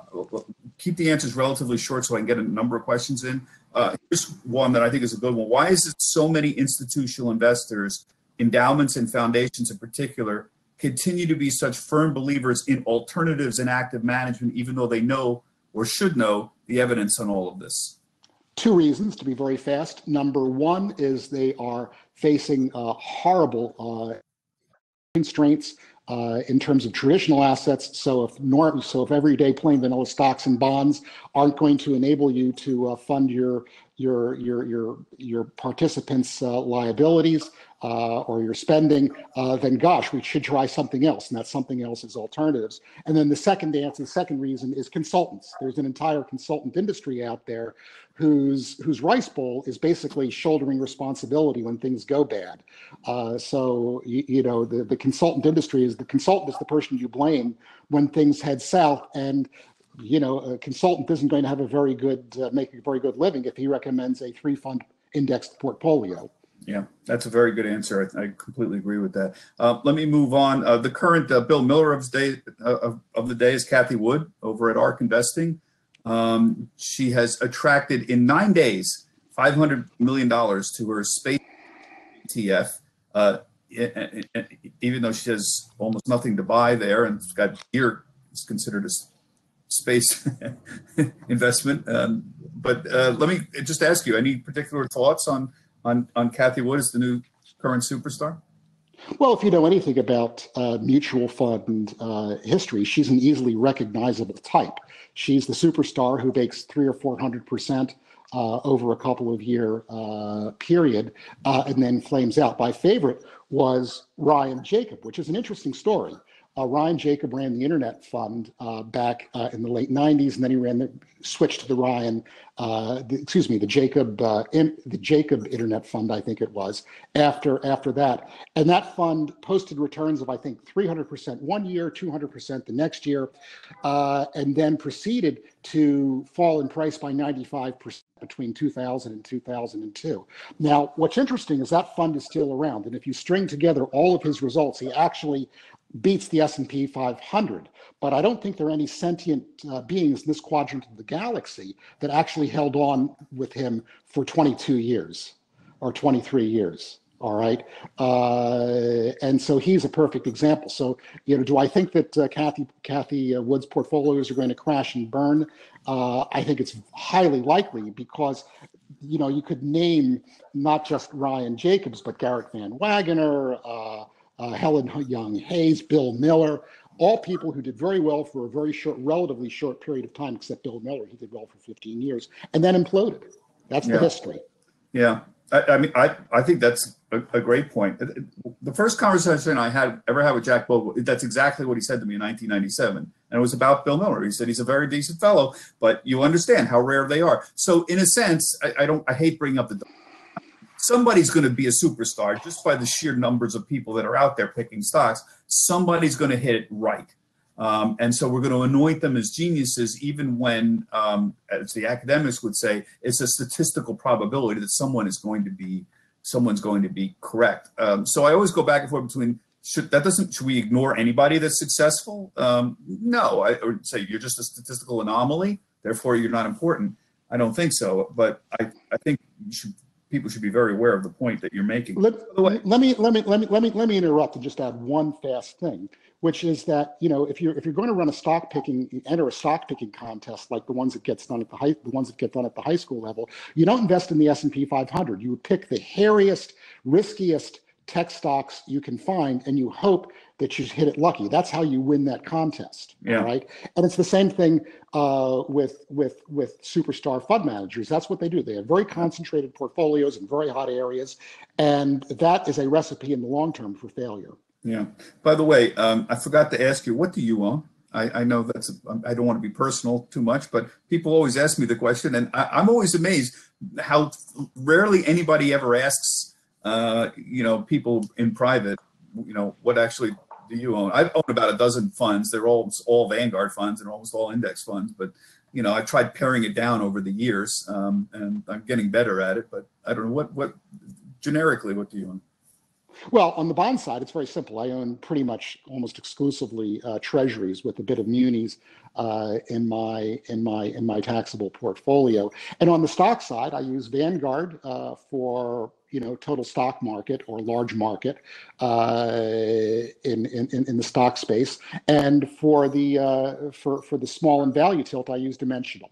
keep the answers relatively short so I can get a number of questions in. Uh, here's one that I think is a good one. Why is it so many institutional investors, endowments and foundations in particular, continue to be such firm believers in alternatives and active management, even though they know or should know the evidence on all of this? Two reasons to be very fast. Number one is they are facing uh, horrible uh, constraints uh, in terms of traditional assets. So if norm, so if everyday plain vanilla stocks and bonds aren't going to enable you to uh, fund your your your your your participants' uh, liabilities, uh, or you're spending, uh, then gosh, we should try something else. And that something else is alternatives. And then the second answer, the second reason is consultants. There's an entire consultant industry out there whose whose rice bowl is basically shouldering responsibility when things go bad. Uh, so you, you, know the, the consultant industry is the consultant is the person you blame when things head south. And you know a consultant isn't going to have a very good uh, make a very good living if he recommends a three fund indexed portfolio. Yeah, that's a very good answer. I, I completely agree with that. Uh, let me move on. Uh, the current uh, Bill Miller of, day, uh, of, of, the day is Cathie Wood over at ARK Investing. Um, she has attracted in nine days $500 million to her space ETF, uh, even though she has almost nothing to buy there and it's got gear, it's considered a space investment. Um, but uh, let me just ask you any particular thoughts on on on Cathie Wood as the new current superstar? Well, if you know anything about uh, mutual fund uh, history, she's an easily recognizable type. She's the superstar who makes three or four hundred percent uh, over a couple of year uh, period, uh, and then flames out. My favorite was Ryan Jacob, which is an interesting story. Uh, Ryan Jacob ran the Internet Fund uh, back uh, in the late 90s, and then he ran the switched to the Ryan, uh, the, excuse me, the Jacob uh, in, the Jacob Internet Fund, I think it was. After after that, and that fund posted returns of I think 300% one year, 200% the next year, uh, and then proceeded to fall in price by 95% between 2000 and 2002. Now, what's interesting is that fund is still around, and if you string together all of his results, he actually beats the S&P 500. But I don't think there are any sentient uh, beings in this quadrant of the galaxy that actually held on with him for 22 years or 23 years. All right. Uh, and so he's a perfect example. So, you know, do I think that uh, Cathie, Cathie uh, Wood's portfolios are going to crash and burn? Uh, I think it's highly likely because, you know, you could name not just Ryan Jacobs, but Garrett Van Wagoner, uh, Helen Young Hayes, Bill Miller, all people who did very well for a very short, relatively short period of time, except Bill Miller. He did well for 15 years and then imploded. That's the history. Yeah. I, I, mean, I, I think that's a, a, great point. The first conversation I had ever had with Jack Bogle, that's exactly what he said to me in 1997. And it was about Bill Miller. He said he's a very decent fellow, but you understand how rare they are. So in a sense, I, I don't, I hate bringing up the somebody's going to be a superstar just by the sheer numbers of people that are out there picking stocks. Somebody's going to hit it right. Um, and so we're going to anoint them as geniuses, even when, um, as the academics would say, it's a statistical probability that someone is going to be someone's going to be correct. Um, so I always go back and forth between should that doesn't should we ignore anybody that's successful? Um, no, I would say you're just a statistical anomaly, therefore you're not important. I don't think so. But I, I think you should, people should be very aware of the point that you're making. Let, let me let me let me let me let me interrupt and just add one fast thing, which is that you know if you're if you're going to run a stock picking enter a stock picking contest like the ones that gets done at the high the ones that get done at the high school level, you don't invest in the S and P 500. You pick the hairiest, riskiest tech stocks you can find, and you hope that you hit it lucky. That's how you win that contest. Yeah. Right. And it's the same thing uh, with with with superstar fund managers. That's what they do. They have very concentrated portfolios in very hot areas, and that is a recipe in the long term for failure. Yeah. By the way, um, I forgot to ask you, what do you own? I, I know that's, I don't want to be personal too much, but people always ask me the question, and I, I'm always amazed how rarely anybody ever asks, uh, you know, people in private, you know, what actually do you own? I own about a dozen funds. They're all all Vanguard funds and almost all index funds, but you know, I've tried paring it down over the years, um, and I'm getting better at it. But I don't know what what generically, what do you own? Well, on the bond side, it's very simple. I own pretty much almost exclusively uh, treasuries with a bit of munis uh, in my in my in my taxable portfolio. And on the stock side, I use Vanguard uh, for you know total stock market or large market uh, in, in in the stock space, and for the uh, for for the small and value tilt, I use Dimensional.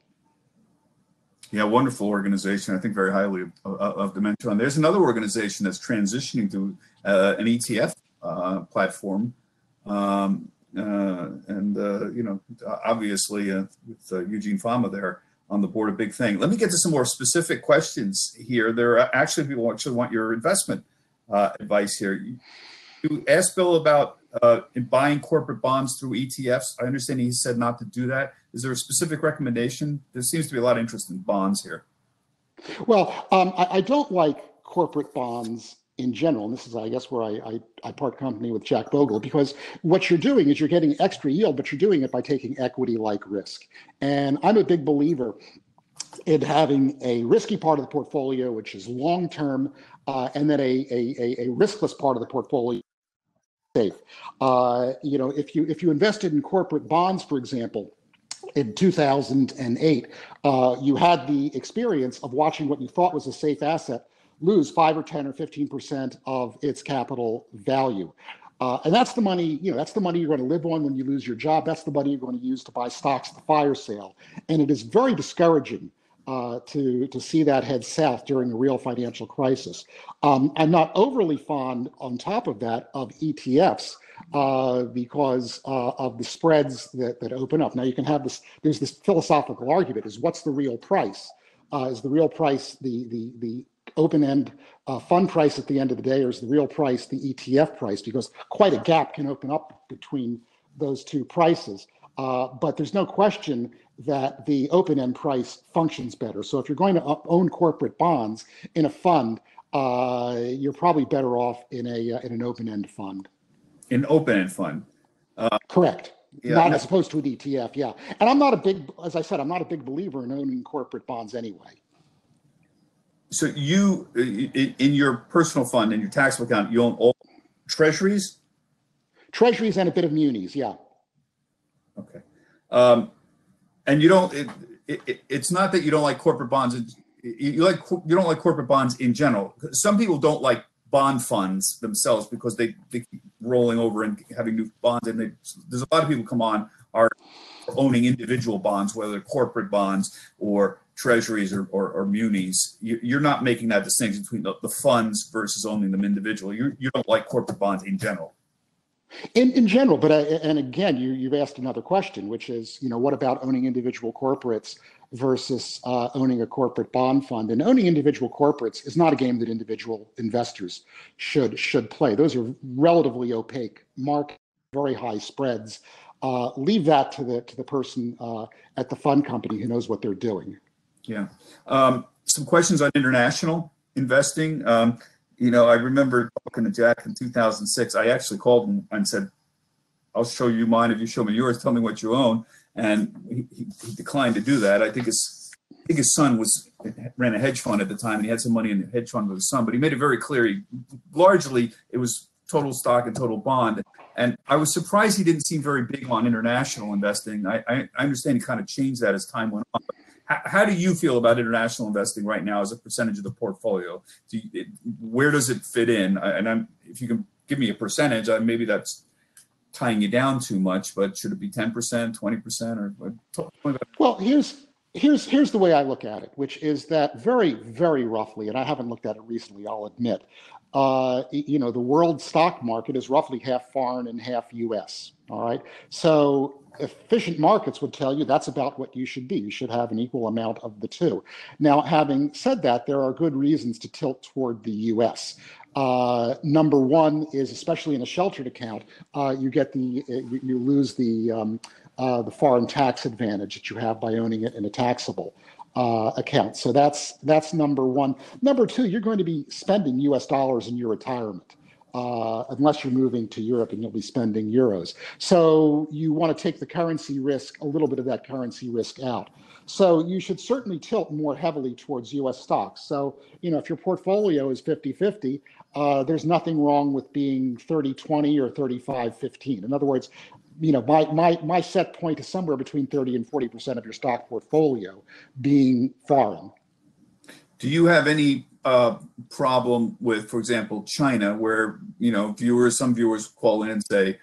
Yeah, wonderful organization. I think very highly of, of, of Dimension. There's another organization that's transitioning to uh, an ETF uh, platform, um, uh, and uh, you know, obviously with Eugene Fama there on the board, a big thing. Let me get to some more specific questions here. There are actually people actually want your investment advice here. You, you asked Bill about buying corporate bonds through ETFs. I understand he said not to do that. Is there a specific recommendation? There seems to be a lot of interest in bonds here. Well, um, I, I, don't like corporate bonds in general. And this is, I guess, where I, I, I, part company with Jack Bogle, because what you're doing is you're getting extra yield, but you're doing it by taking equity like risk. And I'm a big believer in having a risky part of the portfolio, which is long term, uh, and then a, a, a, riskless part of the portfolio. Safe. Uh, you know, if you if you invested in corporate bonds, for example, in 2008, uh, you had the experience of watching what you thought was a safe asset lose five or 10 or 15% of its capital value. Uh, and that's the money, you know, that's the money you're going to live on when you lose your job. That's the money you're going to use to buy stocks at the fire sale. And it is very discouraging uh, to, to see that head south during a real financial crisis. Um, I'm not overly fond, on top of that, of ETFs uh, because uh, of the spreads that, that open up. Now you can have this, there's this philosophical argument is what's the real price? Uh, is the real price the, the, the open-end uh, fund price at the end of the day or is the real price the ETF price? Because quite a gap can open up between those two prices. Uh, but there's no question that the open-end price functions better. So if you're going to own corporate bonds in a fund, uh, you're probably better off in a uh, in an open-end fund. An open-end fund. Uh, Correct. Yeah, not as opposed to an ETF. Yeah, and I'm not a big, as I said, I'm not a big believer in owning corporate bonds anyway. So you, in your personal fund, in your taxable account, you own all treasuries? Treasuries and a bit of munis, yeah. Okay. Um, and you don't, it, it, it's not that you don't like corporate bonds. You like, you don't like corporate bonds in general. Some people don't like bond funds themselves because they, they keep rolling over and having new bonds. And they, there's a lot of people come on are owning individual bonds, whether corporate bonds or treasuries or, or, or munis. You, are not making that distinction between the, the funds versus owning them individually. You, you don't like corporate bonds in general. In, in general, but I, and again, you, you've asked another question, which is, you know, what about owning individual corporates versus uh, owning a corporate bond fund? And owning individual corporates is not a game that individual investors should should play. Those are relatively opaque market, very high spreads. Uh, leave that to the to the person uh, at the fund company who knows what they're doing. Yeah. Um, some questions on international investing. Um, you know, I remember talking to Jack in 2006. I actually called him and said, I'll show you mine if you show me yours. Tell me what you own. And he, he declined to do that. I think his, I think his son was ran a hedge fund at the time, and he had some money in the hedge fund with his son. But he made it very clear. He, largely, it was total stock and total bond. And I was surprised he didn't seem very big on international investing. I, I, I understand he kind of changed that as time went on. How, do you feel about international investing right now as a percentage of the portfolio? Do you, it, where does it fit in? And I'm, if you can give me a percentage, uh, maybe that's tying you down too much, but should it be 10%, 20% or? Well, here's, here's, here's the way I look at it, which is that very, very roughly, and I haven't looked at it recently, I'll admit, uh, you know, the world stock market is roughly half foreign and half US. All right. So efficient markets would tell you that's about what you should be. You should have an equal amount of the two. Now, having said that, there are good reasons to tilt toward the US. Uh, number one is, especially in a sheltered account, uh, you get the you, you lose the um, uh, the foreign tax advantage that you have by owning it in a taxable uh, account. So that's that's number one. Number two, you're going to be spending U.S. dollars in your retirement. Uh, unless you're moving to Europe and you'll be spending euros. So you want to take the currency risk, a little bit of that currency risk out. So you should certainly tilt more heavily towards US stocks. So, you know, if your portfolio is 50 50, uh, there's nothing wrong with being 30 20 or 35 15. In other words, you know, my, my, my set point is somewhere between 30 and 40% of your stock portfolio being foreign. Do you have any uh, problem with, for example, China, where you know viewers, some viewers call in and say,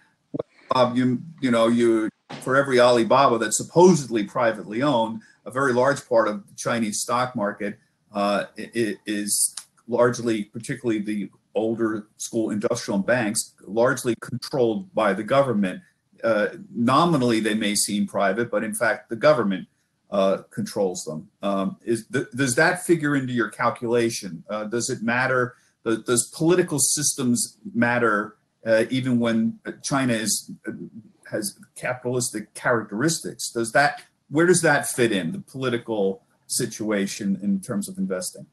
well, you you know, you for every Alibaba that's supposedly privately owned, a very large part of the Chinese stock market uh, is largely, particularly the older school industrial banks, largely controlled by the government. Uh, nominally, they may seem private, but in fact, the government uh, controls them. Um, is th- does that figure into your calculation? Uh, does it matter? Does, does political systems matter uh, even when China is has capitalistic characteristics? Does that where does that fit in the political situation in terms of investing?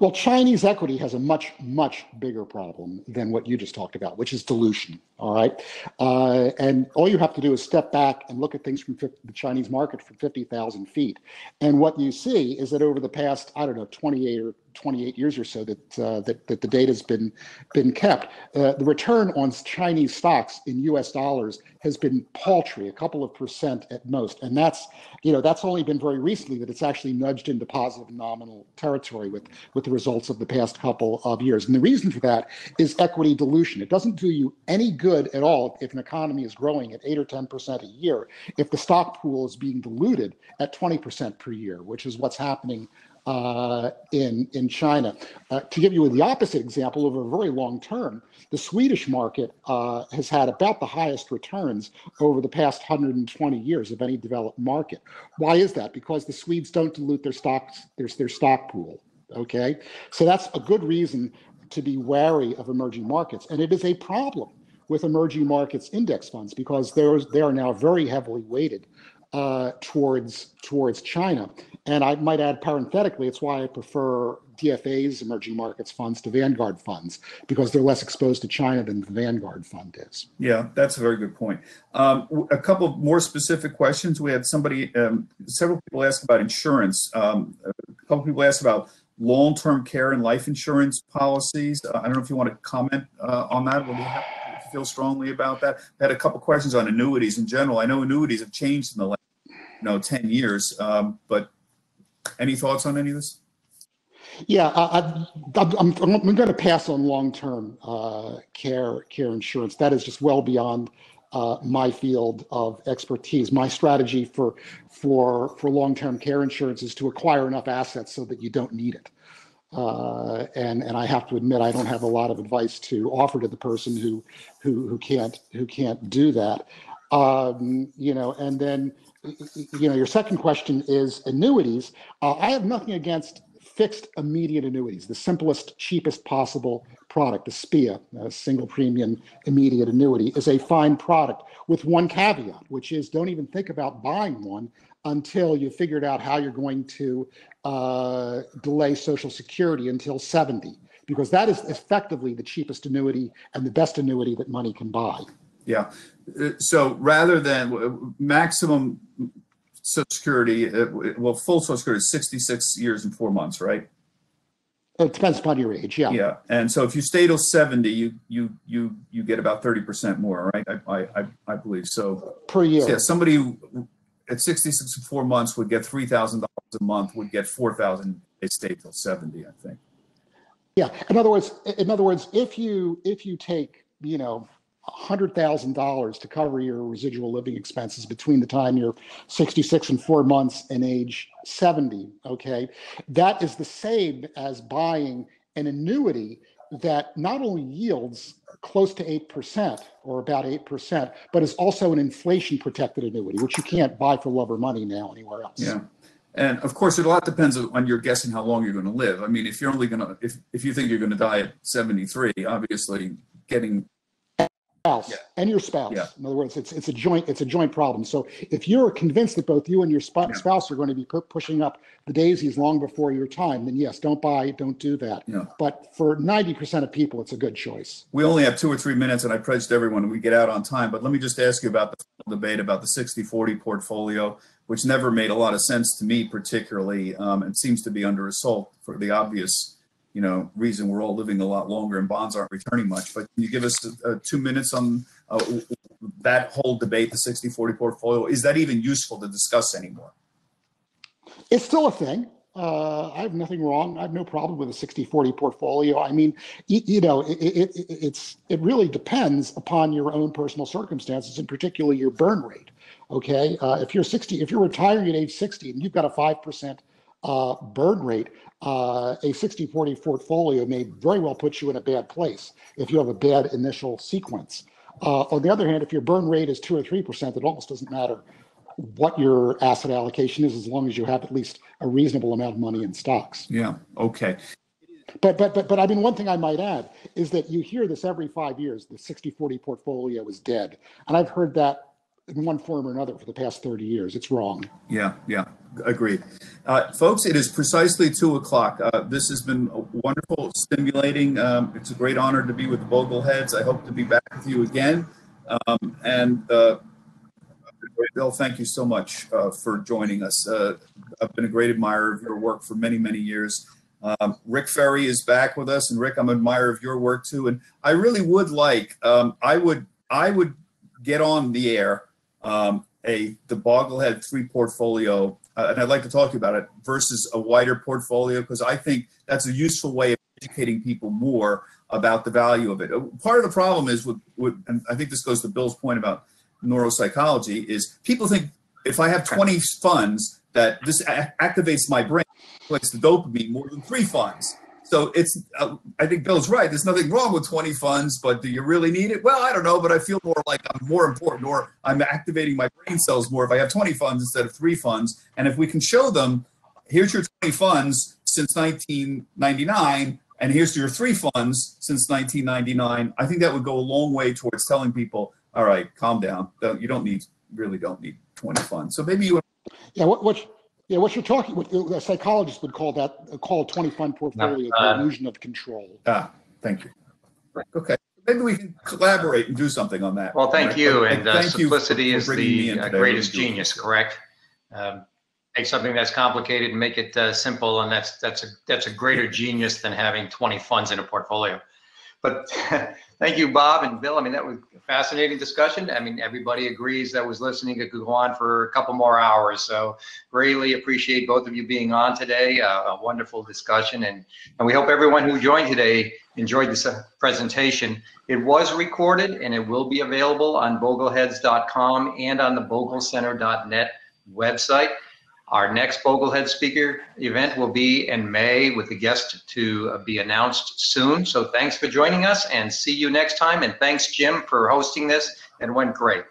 Well, Chinese equity has a much, much bigger problem than what you just talked about, which is dilution. All right. Uh, and all you have to do is step back and look at things from 50, the Chinese market from 50,000 feet. And what you see is that over the past, I don't know, 28 or 28 years or so that uh, that, that the data has been been kept. Uh, the return on Chinese stocks in U.S. dollars has been paltry, a couple of percent at most, and that's you know that's only been very recently that it's actually nudged into positive nominal territory with with the results of the past couple of years. And the reason for that is equity dilution. It doesn't do you any good at all if an economy is growing at eight or 10 percent a year if the stock pool is being diluted at 20 percent per year, which is what's happening uh, in in China. Uh, to give you the opposite example, over a very long term, the Swedish market uh, has had about the highest returns over the past 120 years of any developed market. Why is that? Because the Swedes don't dilute their stocks, their their stock pool. Okay, so that's a good reason to be wary of emerging markets, and it is a problem with emerging markets index funds because there's they are now very heavily weighted uh, towards towards China. And I might add parenthetically, it's why I prefer DFA's emerging markets funds to Vanguard funds because they're less exposed to China than the Vanguard fund is. Yeah, that's a very good point. Um, a couple more specific questions. We had somebody, um, several people asked about insurance. Um, a couple people asked about long-term care and life insurance policies. Uh, I don't know if you want to comment uh, on that. Feel strongly about that? I had a couple questions on annuities in general. I know annuities have changed in the last, you know, 10 years, um, but any thoughts on any of this? Yeah, I, am going to pass on long-term uh, care care insurance. That is just well beyond uh, my field of expertise. My strategy for for for long-term care insurance is to acquire enough assets so that you don't need it. Uh, and and I have to admit I don't have a lot of advice to offer to the person who who who can't who can't do that. Um, you know, and then you know, your second question is annuities. Uh, I have nothing against fixed immediate annuities, the simplest, cheapest possible product, the SPIA, a single premium immediate annuity, is a fine product with one caveat, which is don't even think about buying one until you figured out how you're going to uh, delay Social Security until 70, because that is effectively the cheapest annuity and the best annuity that money can buy. Yeah. Uh, so rather than uh, maximum Social Security, uh, well, full Social Security is 66 years and four months, right? It depends upon your age, yeah. Yeah, and so if you stay till 70, you you you you get about 30% more, right? I I I believe so. Per year. So yeah, somebody at 66 and four months would get $3,000 a month, would get 4,000, they stay till 70, I think. Yeah. In other words, in other words, if you if you take you know hundred thousand dollars to cover your residual living expenses between the time you're 66 and four months and age 70, okay, that is the same as buying an annuity that not only yields close to 8% or about 8%, but is also an inflation protected annuity, which you can't buy for love or money now anywhere else. Yeah. And of course, it a lot depends on your guessing how long you're going to live. I mean, if you're only going to, if, if you think you're going to die at 73, obviously getting spouse Yeah. and your spouse. Yeah. In other words, it's it's a joint it's a joint problem. So if you're convinced that both you and your sp- Yeah. spouse are going to be pu- pushing up the daisies long before your time, then yes, don't buy, don't do that. But for ninety percent of people, it's a good choice. We only have two or three minutes, and I pledged everyone we get out on time. But let me just ask you about the debate about the 60-40 portfolio, which never made a lot of sense to me, particularly, um, and seems to be under assault for the obvious, you know, reason we're all living a lot longer and bonds aren't returning much. But can you give us uh, two minutes on uh, that whole debate, the 60-40 portfolio? Is that even useful to discuss anymore? It's still a thing. Uh, I have nothing wrong. I have no problem with a 60-40 portfolio. I mean, you, know, it, it, it, it's it really depends upon your own personal circumstances, and particularly your burn rate. Okay, uh, if you're 60, if you're retiring at age 60 and you've got a five percent uh, burn rate, uh, a 60-40 portfolio may very well put you in a bad place if you have a bad initial sequence. Uh, on the other hand, if your burn rate is two or three percent, it almost doesn't matter what your asset allocation is as long as you have at least a reasonable amount of money in stocks. Yeah. Okay. But but but but I mean one thing I might add is that you hear this every 5 years the 60/40 portfolio is dead. And I've heard that in one form or another for the past 30 years. It's wrong. Yeah, yeah, agreed. Uh, folks, it is precisely two o'clock. Uh, this has been wonderful, stimulating. Um, it's a great honor to be with the Bogleheads. I hope to be back with you again. Um, and uh, Bill, thank you so much uh, for joining us. Uh, I've been a great admirer of your work for many, many years. Um, Rick Ferri is back with us, and Rick, I'm an admirer of your work too. And I really would like, um, I would, I would get on the air um, a the Boglehead three portfolio, uh, and I'd like to talk to you about it versus a wider portfolio because I think that's a useful way of educating people more about the value of it. Uh, Part of the problem is with, with and I think this goes to Bill's point about neuropsychology is people think if I have 20 funds that this activates my brain, it's the dopamine more than three funds. So it's, uh, I think Bill's right. There's nothing wrong with 20 funds, but do you really need it? Well, I don't know, but I feel more like I'm more important or I'm activating my brain cells more if I have 20 funds instead of three funds. And if we can show them, here's your 20 funds since 1999, and here's your three funds since 1999, I think that would go a long way towards telling people, all right, calm down. You don't need, really don't need 20 funds. So maybe you Yeah, what what yeah, what you're talking what a psychologist would call that call 20 fund portfolio uh, the illusion of control. Ah, thank you. Okay, maybe we can collaborate and do something on that. Well, thank Right, you, but and uh, thank you for- simplicity for is the in uh, today. I greatest genius, correct? Um, Take something that's complicated and make it uh, simple, and that's, that's, a that's a greater genius than having 20 funds in a portfolio. But thank you, Bob and Bill. I mean, that was a fascinating discussion. I mean, everybody agrees that was listening. It could go on for a couple more hours. So greatly appreciate both of you being on today. Uh, A wonderful discussion, and, and we hope everyone who joined today enjoyed this uh, presentation. It was recorded, and it will be available on bogleheads.com and on the boglecenter.net website. Our next Boglehead speaker event will be in May with a guest to uh, be announced soon. So thanks for joining us and see you next time. And thanks, Jim, for hosting this. It went great.